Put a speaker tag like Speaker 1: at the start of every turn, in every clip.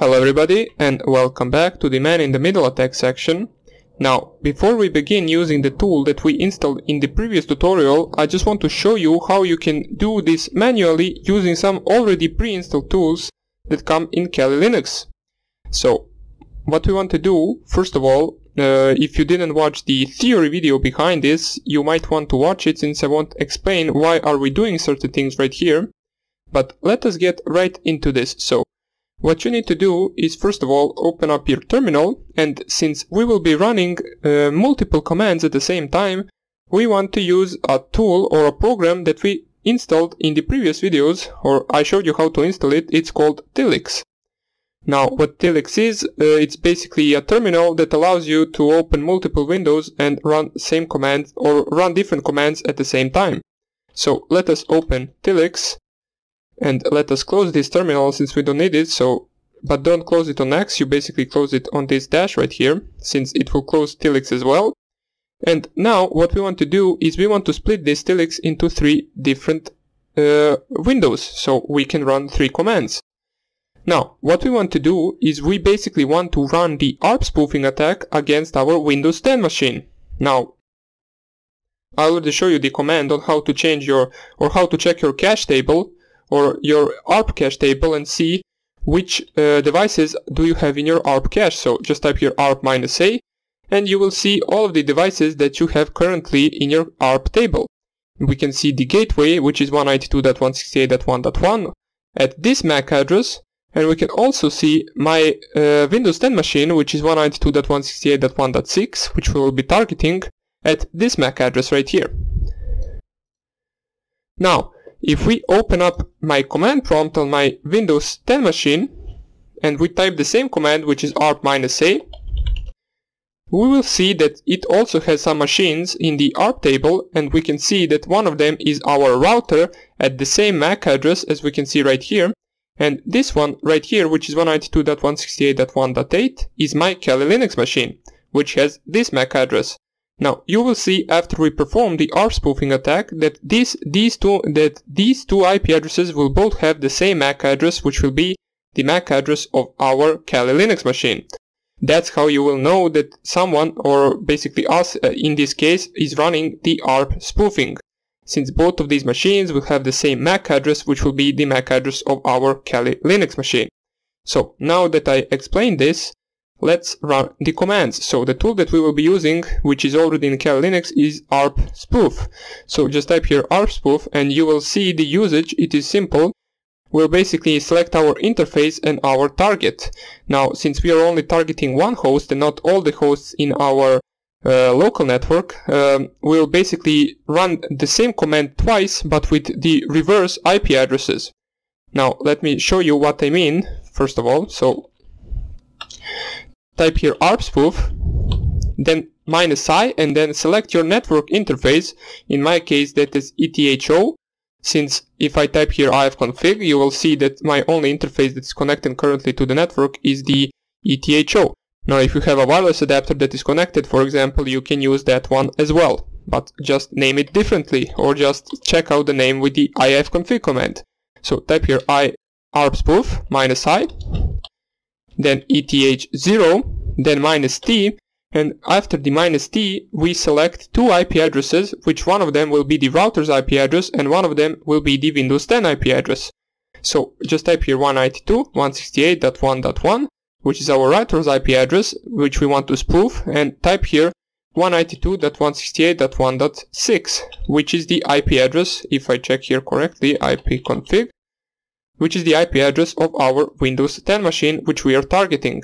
Speaker 1: Hello everybody and welcome back to the man in the middle attack section. Now, before we begin using the tool that we installed in the previous tutorial, I just want to show you how you can do this manually using some already pre-installed tools that come in Kali Linux. So, what we want to do, first of all, uh, if you didn't watch the theory video behind this, you might want to watch it since I won't explain why are we doing certain things right here. But let us get right into this. So, what you need to do is first of all open up your terminal and since we will be running uh, multiple commands at the same time, we want to use a tool or a program that we installed in the previous videos or I showed you how to install it, it's called Tilix. Now what Tilix is, uh, it's basically a terminal that allows you to open multiple windows and run same commands or run different commands at the same time. So let us open Tilix and let us close this terminal since we don't need it so but don't close it on X you basically close it on this dash right here since it will close Tilix as well. And now what we want to do is we want to split this Tilix into three different uh, windows so we can run three commands. Now what we want to do is we basically want to run the ARP spoofing attack against our Windows 10 machine. Now I already show you the command on how to change your or how to check your cache table or your ARP cache table and see which uh, devices do you have in your ARP cache. So just type your ARP minus A and you will see all of the devices that you have currently in your ARP table. We can see the gateway, which is 192.168.1.1 at this MAC address. And we can also see my uh, Windows 10 machine, which is 192.168.1.6, which we will be targeting at this MAC address right here. Now, if we open up my command prompt on my Windows 10 machine and we type the same command which is arp-a, we will see that it also has some machines in the ARP table and we can see that one of them is our router at the same MAC address as we can see right here and this one right here which is 192.168.1.8 is my Kali Linux machine which has this MAC address. Now you will see after we perform the ARP spoofing attack that these these two that these two IP addresses will both have the same MAC address which will be the MAC address of our Kali Linux machine. That's how you will know that someone or basically us uh, in this case is running the ARP spoofing since both of these machines will have the same MAC address which will be the MAC address of our Kali Linux machine. So now that I explained this, Let's run the commands. So the tool that we will be using, which is already in Kali Linux, is ARP spoof. So just type here ARP spoof and you will see the usage. It is simple. We'll basically select our interface and our target. Now, since we are only targeting one host and not all the hosts in our uh, local network, um, we'll basically run the same command twice, but with the reverse IP addresses. Now, let me show you what I mean, first of all. So, type here ARP spoof, then minus i and then select your network interface. In my case that is ETHO. Since if I type here ifconfig, you will see that my only interface that is connected currently to the network is the ETHO. Now if you have a wireless adapter that is connected, for example, you can use that one as well. But just name it differently or just check out the name with the ifconfig command. So type here i arp spoof minus i then ETH0, then minus T, and after the minus T, we select two IP addresses, which one of them will be the router's IP address and one of them will be the Windows 10 IP address. So just type here 192.168.1.1, which is our router's IP address, which we want to spoof, and type here 192.168.1.6, which is the IP address, if I check here correctly, ipconfig, which is the IP address of our Windows 10 machine which we are targeting.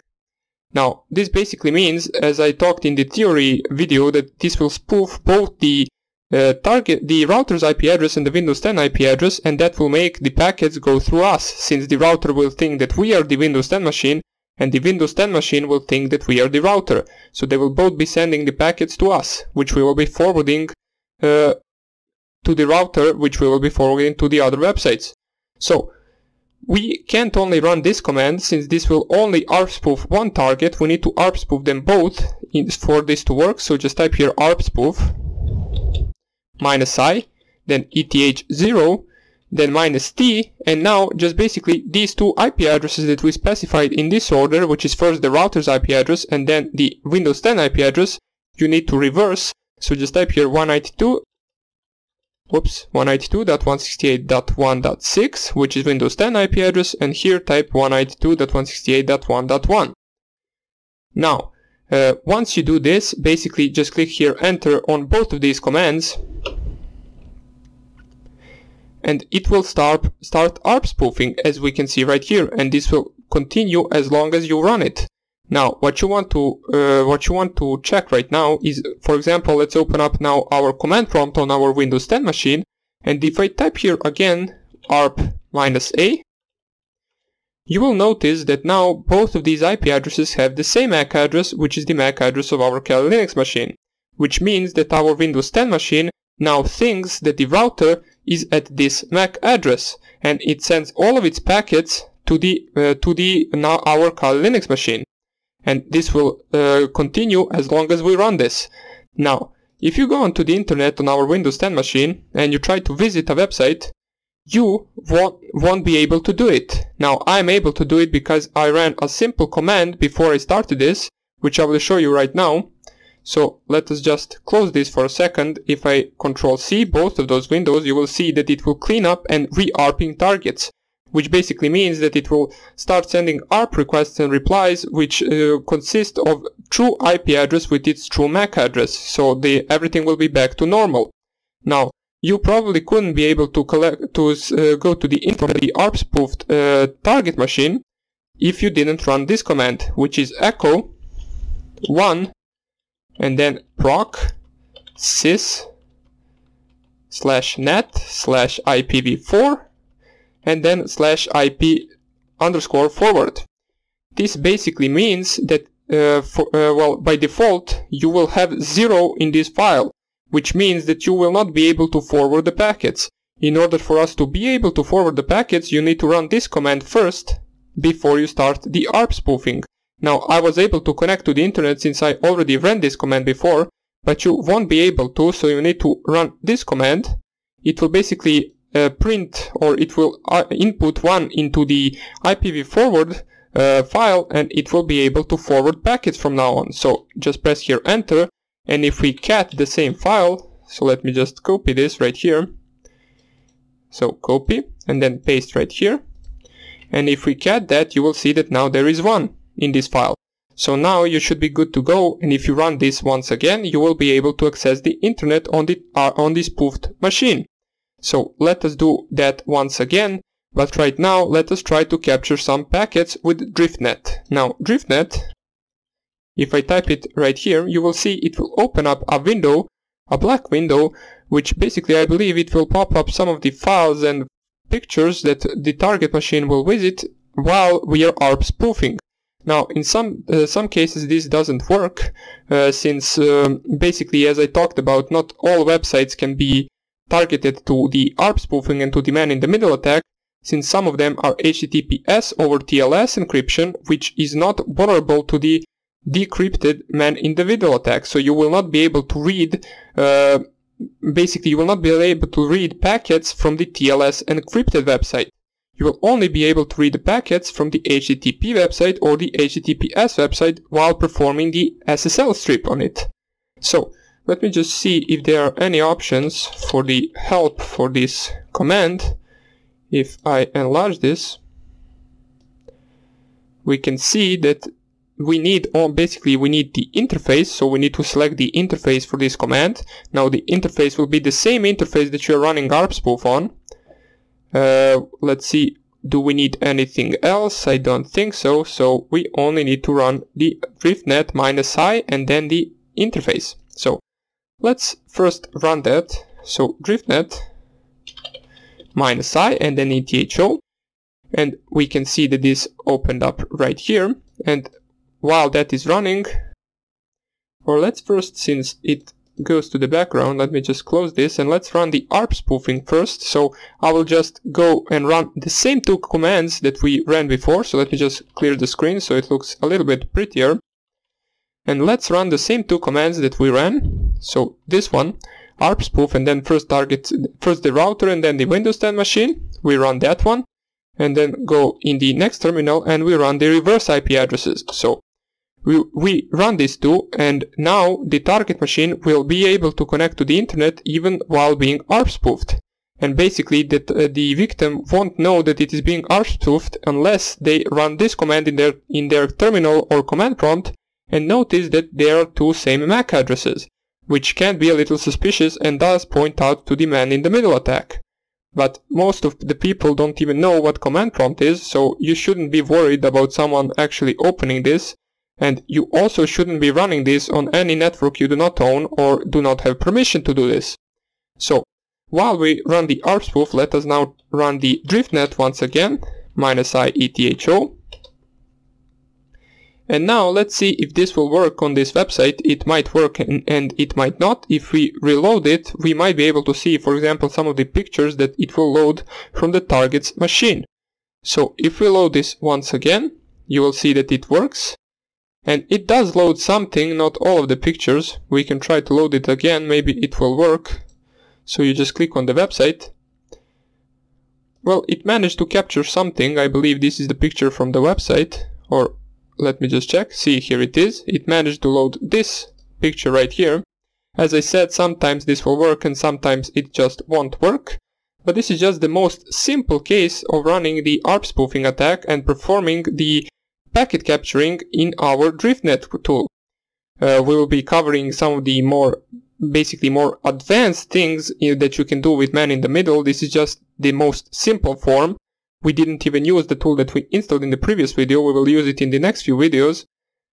Speaker 1: Now, this basically means, as I talked in the theory video, that this will spoof both the uh, target, the router's IP address and the Windows 10 IP address, and that will make the packets go through us, since the router will think that we are the Windows 10 machine, and the Windows 10 machine will think that we are the router. So they will both be sending the packets to us, which we will be forwarding uh, to the router, which we will be forwarding to the other websites. So, we can't only run this command since this will only ARP spoof one target, we need to ARP spoof them both for this to work, so just type here ARP spoof minus i, then ETH0, then minus t, and now just basically these two IP addresses that we specified in this order, which is first the router's IP address and then the Windows 10 IP address, you need to reverse. So just type here 192 whoops 192.168.1.6 which is Windows 10 IP address and here type 192.168.1.1 now uh, once you do this basically just click here enter on both of these commands and it will start start ARP spoofing as we can see right here and this will continue as long as you run it now, what you want to uh, what you want to check right now is, for example, let's open up now our command prompt on our Windows 10 machine, and if I type here again arp minus a, you will notice that now both of these IP addresses have the same MAC address, which is the MAC address of our Kali Linux machine, which means that our Windows 10 machine now thinks that the router is at this MAC address, and it sends all of its packets to the uh, to the now our Kali Linux machine and this will uh, continue as long as we run this. Now, if you go onto the internet on our Windows 10 machine and you try to visit a website, you won't, won't be able to do it. Now, I'm able to do it because I ran a simple command before I started this, which I will show you right now. So let us just close this for a second. If I control C both of those windows, you will see that it will clean up and re-arping targets which basically means that it will start sending ARP requests and replies which uh, consist of true IP address with its true MAC address. So the everything will be back to normal. Now, you probably couldn't be able to collect to uh, go to the info the ARP spoofed uh, target machine if you didn't run this command, which is echo 1 and then proc sys slash net slash IPv4 and then slash IP underscore forward. This basically means that uh, for, uh, well, by default, you will have zero in this file, which means that you will not be able to forward the packets. In order for us to be able to forward the packets, you need to run this command first before you start the ARP spoofing. Now, I was able to connect to the internet since I already ran this command before, but you won't be able to, so you need to run this command. It will basically uh, print or it will uh, input one into the IPv forward uh, file and it will be able to forward packets from now on. So just press here enter and if we cat the same file, so let me just copy this right here. So copy and then paste right here. And if we cat that, you will see that now there is one in this file. So now you should be good to go and if you run this once again, you will be able to access the internet on the, uh, on the spoofed machine. So let us do that once again, but right now let us try to capture some packets with DriftNet. Now DriftNet, if I type it right here, you will see it will open up a window, a black window, which basically I believe it will pop up some of the files and pictures that the target machine will visit while we are ARP spoofing. Now, in some uh, some cases, this doesn't work, uh, since um, basically, as I talked about, not all websites can be targeted to the ARP spoofing and to the man-in-the-middle attack, since some of them are HTTPS over TLS encryption, which is not vulnerable to the decrypted man-in-the-middle attack. So you will not be able to read, uh, basically you will not be able to read packets from the TLS encrypted website. You will only be able to read the packets from the HTTP website or the HTTPS website while performing the SSL strip on it. So let me just see if there are any options for the help for this command. If I enlarge this, we can see that we need, oh, basically we need the interface, so we need to select the interface for this command. Now the interface will be the same interface that you're running ARP spoof on. Uh, let's see, do we need anything else? I don't think so, so we only need to run the driftnet minus i and then the interface. So Let's first run that. So driftnet minus i and then etho and we can see that this opened up right here. And while that is running or let's first since it goes to the background let me just close this and let's run the ARP spoofing first. So I will just go and run the same two commands that we ran before. So let me just clear the screen so it looks a little bit prettier. And let's run the same two commands that we ran. So this one, ARP spoof and then first target first the router and then the Windows 10 machine. We run that one and then go in the next terminal and we run the reverse IP addresses. So we, we run these two and now the target machine will be able to connect to the internet even while being ARP spoofed. And basically that uh, the victim won't know that it is being ARP spoofed unless they run this command in their, in their terminal or command prompt and notice that there are two same MAC addresses, which can be a little suspicious and does point out to the man in the middle attack. But most of the people don't even know what command prompt is, so you shouldn't be worried about someone actually opening this, and you also shouldn't be running this on any network you do not own or do not have permission to do this. So, while we run the ARP spoof, let us now run the driftnet once again, minus i etho, and now let's see if this will work on this website. It might work and, and, it might not. If we reload it, we might be able to see, for example, some of the pictures that it will load from the target's machine. So if we load this once again, you will see that it works. And it does load something, not all of the pictures. We can try to load it again, maybe it will work. So you just click on the website. Well, it managed to capture something. I believe this is the picture from the website, or let me just check. See, here it is. It managed to load this picture right here. As I said, sometimes this will work and sometimes it just won't work. But this is just the most simple case of running the ARP spoofing attack and performing the packet capturing in our DriftNet tool. Uh, we will be covering some of the more basically more advanced things that you can do with man in the middle. This is just the most simple form we didn't even use the tool that we installed in the previous video, we will use it in the next few videos.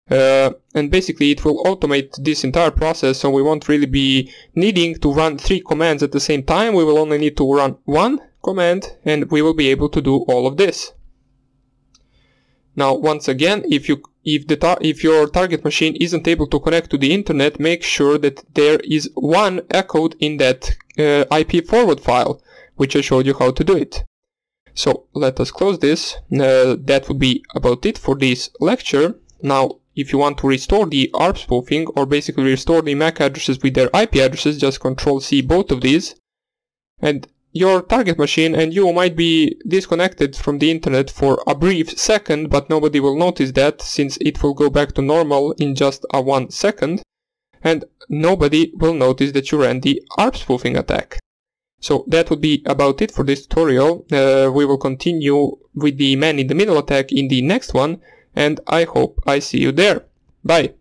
Speaker 1: Uh, and basically it will automate this entire process so we won't really be needing to run three commands at the same time, we will only need to run one command and we will be able to do all of this. Now once again, if you if the if your target machine isn't able to connect to the internet, make sure that there is one echoed in that uh, IP forward file, which I showed you how to do it. So let us close this. Uh, that would be about it for this lecture. Now, if you want to restore the ARP spoofing or basically restore the MAC addresses with their IP addresses, just control C both of these. And your target machine and you might be disconnected from the internet for a brief second, but nobody will notice that since it will go back to normal in just a one second. And nobody will notice that you ran the ARP spoofing attack. So that would be about it for this tutorial. Uh, we will continue with the man in the middle attack in the next one and I hope I see you there. Bye!